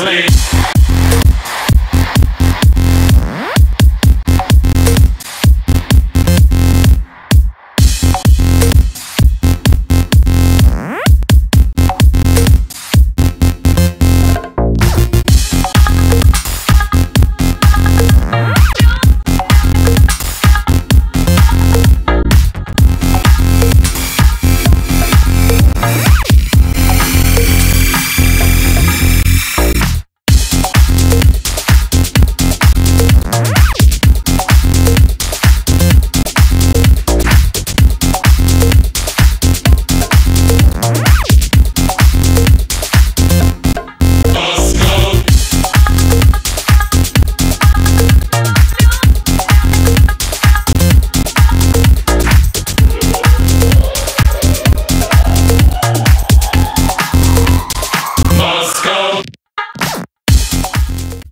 sleep.